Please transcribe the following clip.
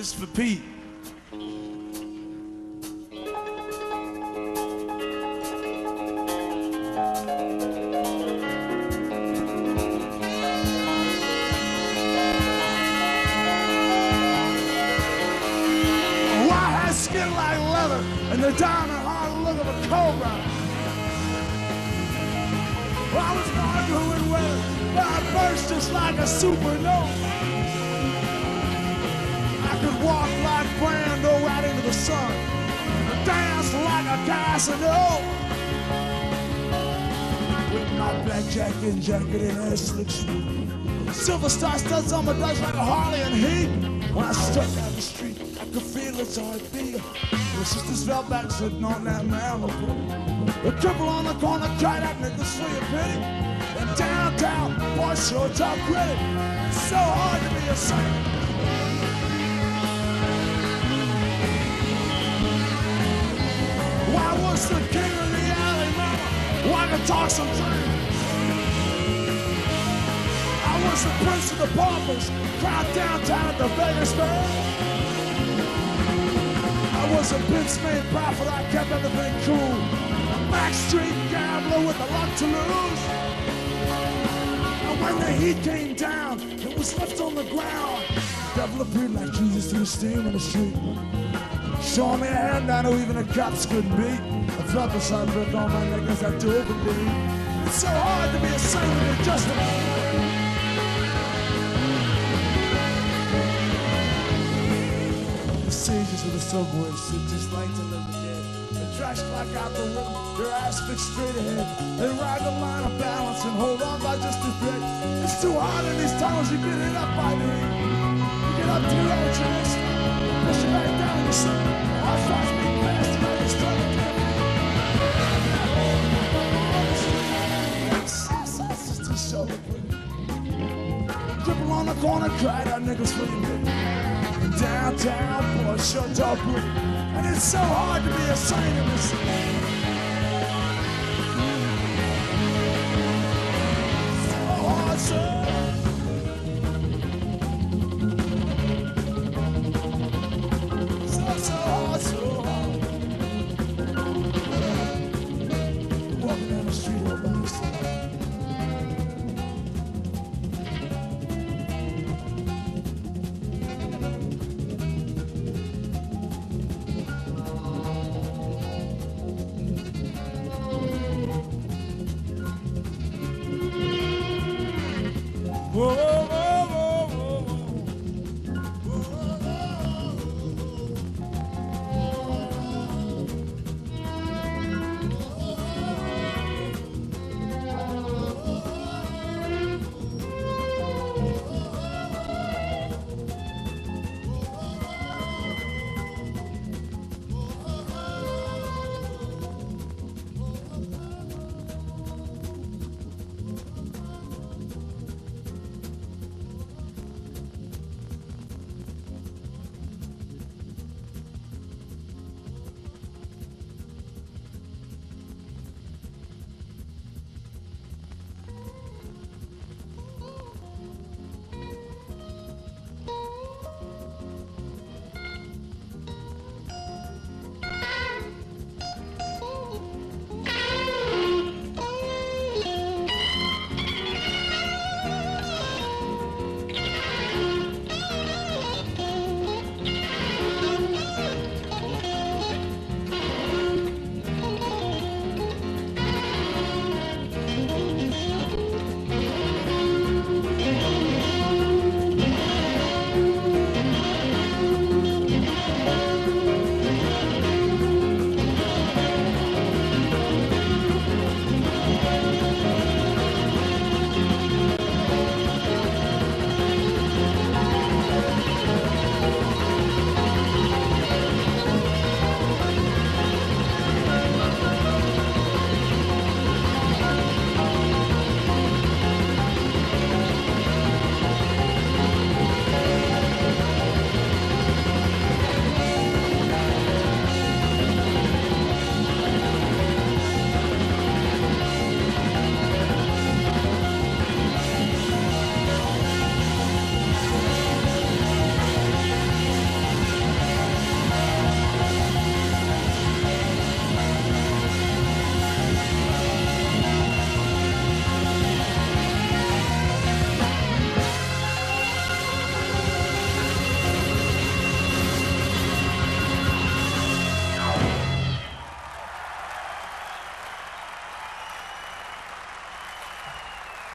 This is for Pete. Skin like leather and the diamond heart look of a cobra. I was born blue and weather, but I burst just like a supernova. Walk like Brando right into the sun, dance like a Casanova. With my black jacket and jacket and ass slick. Silver star studs on my ducks like a Harley and heat. When I struck down the street, I could feel its heartbeat. The sisters fell back sitting on that man. The triple on the corner cried out niggas for your pity. And downtown, boys sure gritty. It's so hard to be a saint. Was the king of the alley, mama? Why could talk some train? I was the prince of the paupers, crowd downtown at the Vegas Fair. I was a Vince made prophet, I kept everything cool. A backstreet gambler with a lot to lose. And when the heat came down, it was left on the ground. Devil appeared like Jesus the steam in the street. Showing me a hand I know even the cops couldn't beat. I felt the sun breath on my neck as I dove and deep. It's so hard to be a saint you're just a The sages of the subway sit just like to live the dead. The trash clock out the rhythm, their eyes fixed straight ahead. They ride the line of balance and hold on by just a thread. It's too hard in these tunnels, you get hit up by the. You get up to your own chest, push you back Triple on the corner, cried out niggas for your. Downtown. And it's so hard to be a saint in this. So hard, sir. Whoa.